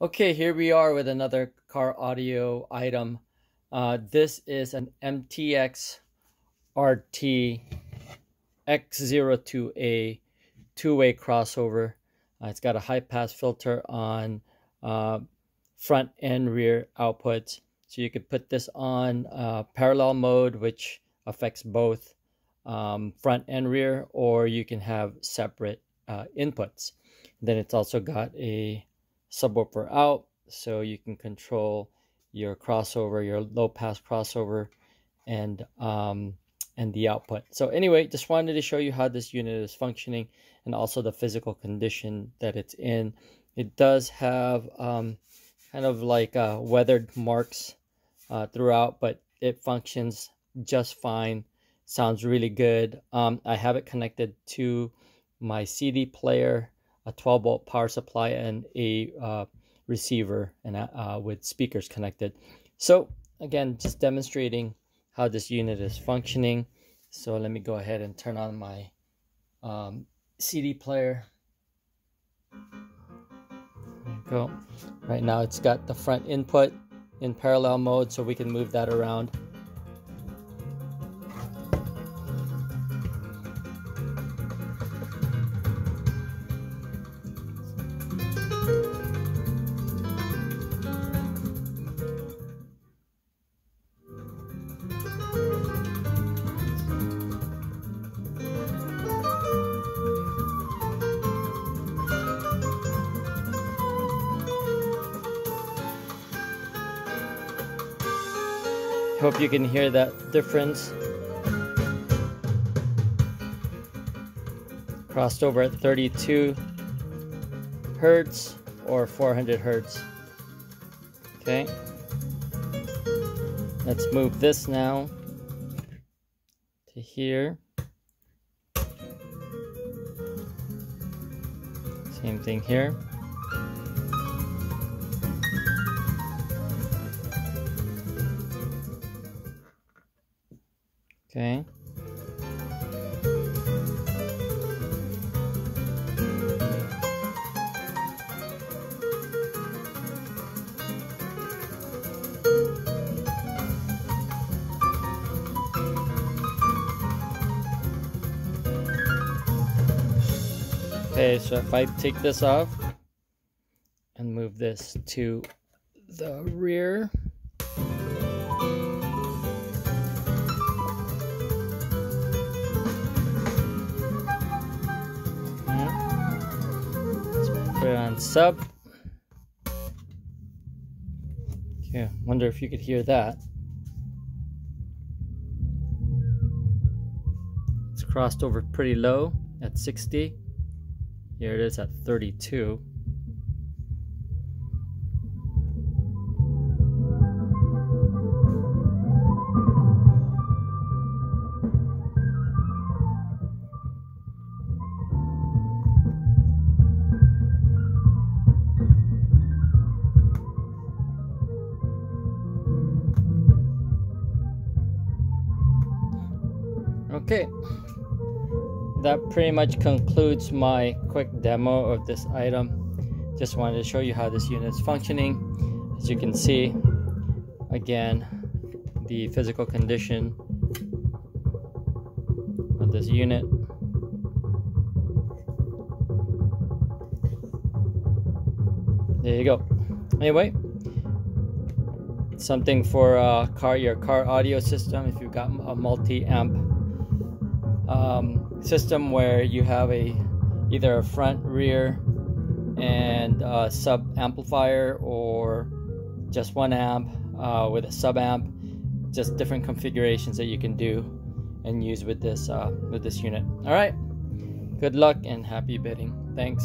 Okay, here we are with another car audio item. Uh, this is an MTX RT X02A two-way crossover. Uh, it's got a high-pass filter on uh, front and rear outputs. So you could put this on uh, parallel mode, which affects both um, front and rear, or you can have separate uh, inputs. Then it's also got a subwoofer out so you can control your crossover, your low pass crossover and um, and the output. So anyway, just wanted to show you how this unit is functioning and also the physical condition that it's in. It does have um, kind of like uh, weathered marks uh, throughout, but it functions just fine. Sounds really good. Um, I have it connected to my CD player a 12 volt power supply and a uh, receiver and uh, with speakers connected. So again, just demonstrating how this unit is functioning. So let me go ahead and turn on my um, CD player. go. Right now it's got the front input in parallel mode so we can move that around. Hope you can hear that difference. Crossed over at 32 hertz or 400 hertz. Okay. Let's move this now to here. Same thing here. Okay. Okay, so if I take this off and move this to the rear, Put it on sub. Okay, wonder if you could hear that. It's crossed over pretty low at 60. Here it is at 32. Okay, that pretty much concludes my quick demo of this item. Just wanted to show you how this unit is functioning. As you can see, again, the physical condition of this unit. There you go. Anyway, something for uh, car your car audio system if you've got a multi-amp um, system where you have a either a front, rear, and uh, sub amplifier, or just one amp uh, with a sub amp. Just different configurations that you can do and use with this uh, with this unit. All right. Good luck and happy bidding. Thanks.